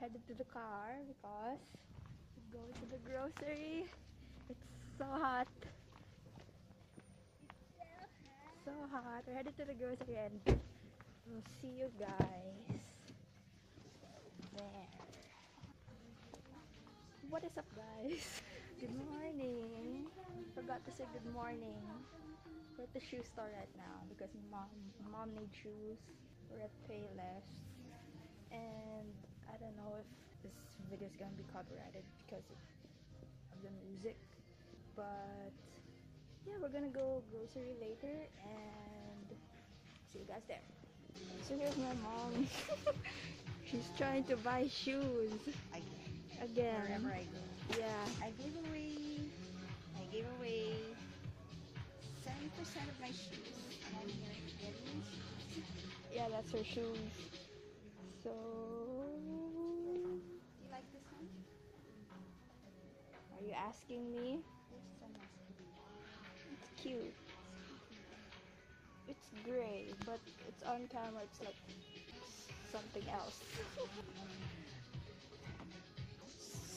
Headed to the car because we're going to the grocery. It's so hot. So hot. We're headed to the grocery and we'll see you guys there. What is up guys? Good morning. Forgot to say good morning. We're at the shoe store right now because mom mom needs shoes. We're at Payless. And I don't know if this video is gonna be copyrighted because of the music. But yeah, we're gonna go grocery later and see you guys there. So here's my mom. She's trying to buy shoes I, again. wherever I go. Yeah. I gave away, I gave away 70% of my shoes. And I'm here shoes. Yeah, that's her shoes. So Do you like this one? are you asking me? It's cute. It's gray, but it's on camera. It's like something else.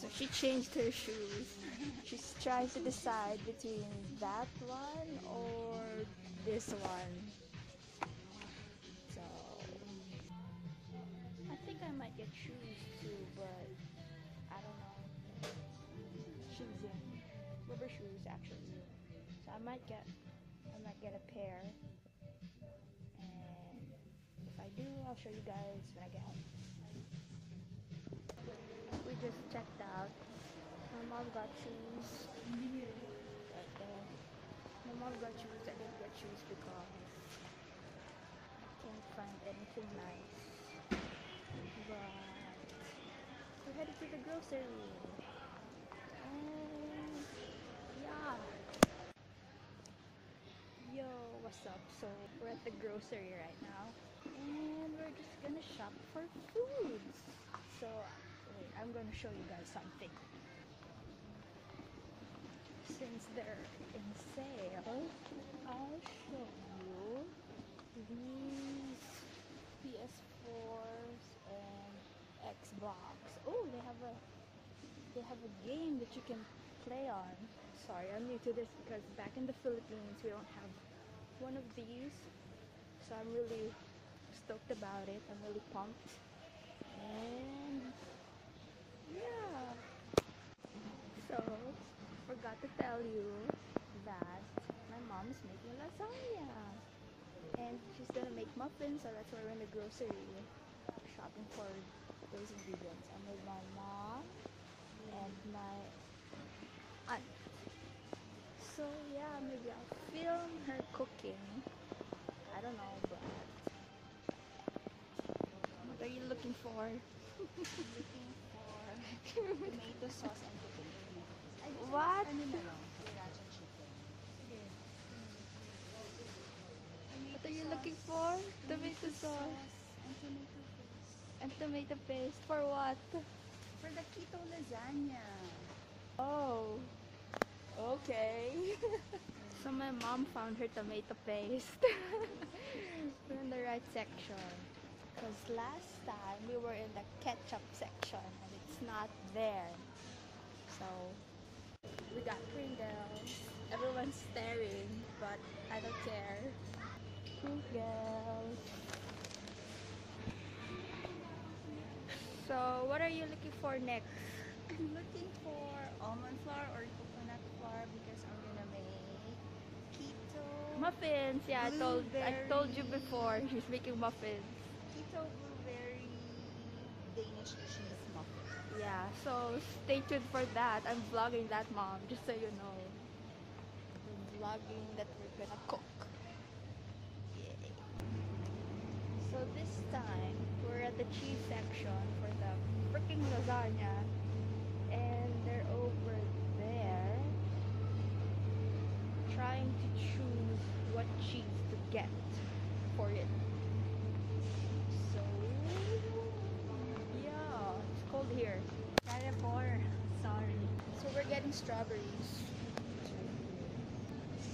so she changed her shoes. She's trying to decide between that one or this one. So I think I might get shoes too, but rubber shoes actually. So I might get I might get a pair. And if I do, I'll show you guys when I get home. We just checked out. My mom got shoes. Right there. My mom got shoes. I didn't get shoes because I can't find anything nice. But we're headed to the grocery. And yeah. Yo, what's up? So we're at the grocery right now, and we're just gonna shop for foods. So wait, I'm gonna show you guys something. Since they're in sale, I'll show you these PS4s and Xbox. Oh, they have a they have a game that you can play on. Sorry, I'm new to this because back in the Philippines we don't have one of these. So I'm really stoked about it. I'm really pumped. And yeah. So forgot to tell you that my mom is making lasagna. And she's gonna make muffins, so that's why we're in the grocery shopping for those ingredients. I'm with my mom and my aunt. So yeah, maybe I'll film her cooking. I don't know, but what are you looking for? looking for tomato sauce and potato. What? Ano na lang? Sriracha chicken. What are you looking for? Tomato sauce and tomato paste. and tomato paste for what? For the keto lasagna. Oh, okay. so my mom found her tomato paste. we're in the right section. Because last time we were in the ketchup section and it's not there. So we got Pringles. Everyone's staring, but I don't care. Pringles. So what are you looking for next? I'm looking for almond flour or coconut flour because I'm gonna make keto Muffins, yeah, I told I told you before. She's making muffins. keto blueberry Danish cheese muffin. Yeah, so stay tuned for that. I'm vlogging that, mom, just so you know. I'm vlogging that we're gonna cook. Yay. So this time we're at the cheese section for the freaking lasagna, and they're over there trying to choose what cheese to get for it. So yeah, it's cold here. Carrefour. Sorry. So we're getting strawberries.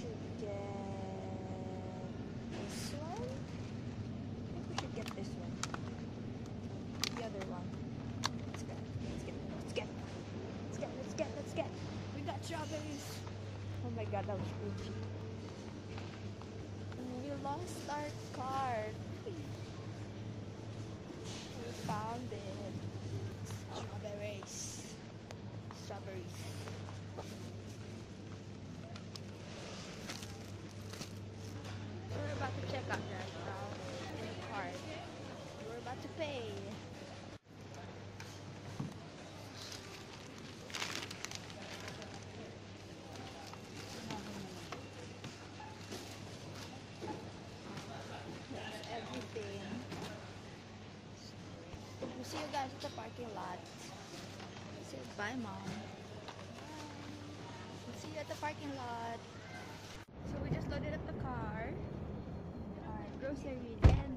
Should get this one. face. Oh my god, that was crazy. We lost our card. We found it. Strawberries. Strawberries. Guys at the parking lot. Say bye, mom. We'll see you at the parking lot. So we just loaded up the car. Our groceries and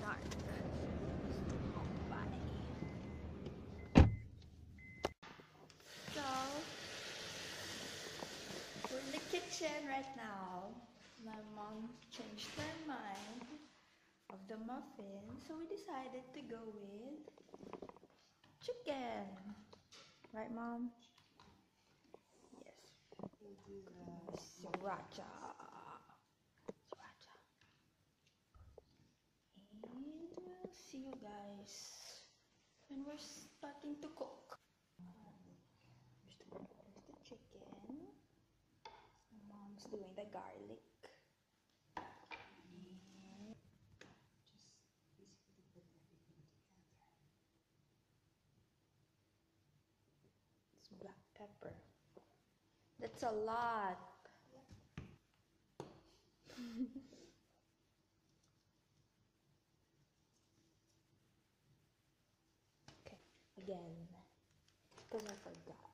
dark. Bye. So we're in the kitchen right now. My mom changed her mind of the muffin, so we decided to go with chicken. Right, mom? Yes. Sriracha. Sriracha. And we'll see you guys when we're starting to cook. There's the, chicken. Mom's doing the garlic. And It's black pepper. That's a lot. okay, again. Because I forgot.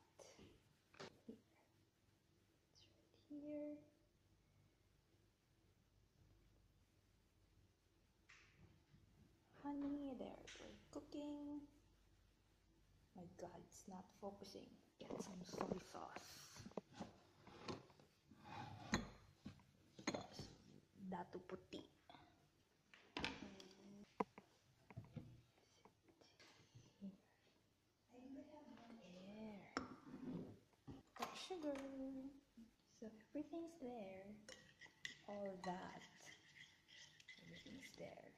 Here. It's right here. Honey, there. We're cooking. My god, it's not focusing. Get some soy sauce. Datu. There. Got sugar. So everything's there. All that. Everything's there.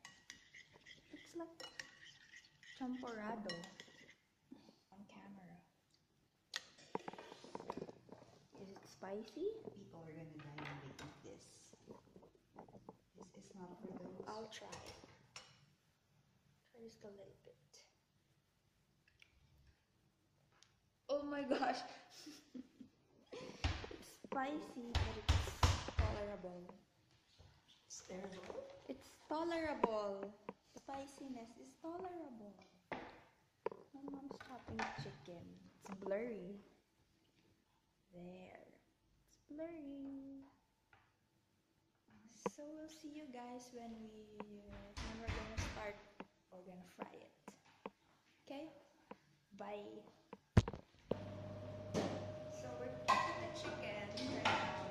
Looks like champorado on camera. Is it spicy? People are gonna die when they eat this. Not for those. I'll try. Try just a little bit. Oh my gosh! it's spicy, but it's tolerable. It's terrible. It's tolerable. Spiciness is tolerable. My mom's chopping chicken. It's blurry. There. It's blurry. See you guys when we uh, when we're gonna start. We're gonna fry it. Okay? Bye. So we're cooking the chicken right now.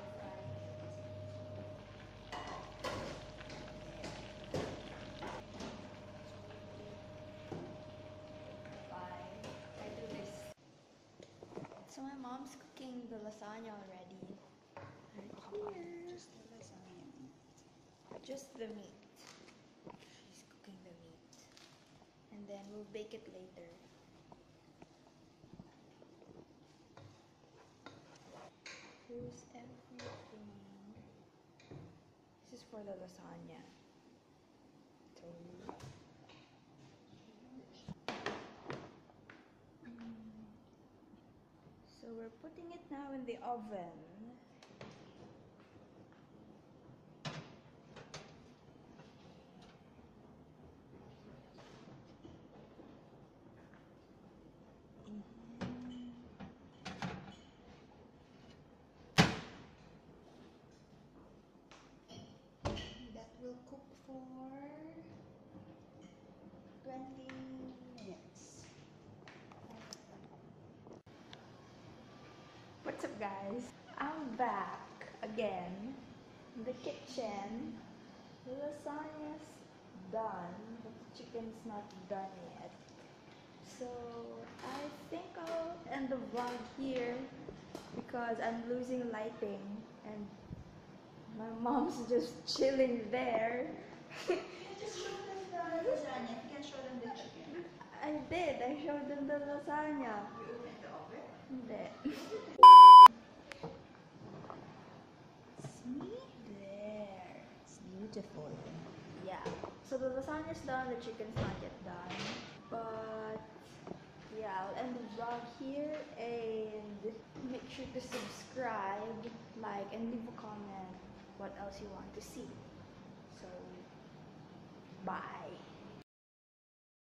Bye. I do this. So my mom's cooking the lasagna already. Right here. Just the lasagna. Just the meat. She's cooking the meat. And then we'll bake it later. Here's everything. This is for the lasagna. So, so we're putting it now in the oven. That will cook for 20 minutes. What's up, guys? I'm back again in the kitchen. The lasagna's done, but the chicken's not done yet. So I think I'll end the vlog here. because I'm losing lighting and my mom's just chilling there. Just show them the lasagna. You can show them the chicken. I did. I showed them the lasagna. You open the oven. Hindi. See? There. It's beautiful. Yeah. So the lasagna's done, the chicken's not yet done. But yeah, I'll end the vlog here and make sure to subscribe, like, and leave a comment what else you want to see. Bye.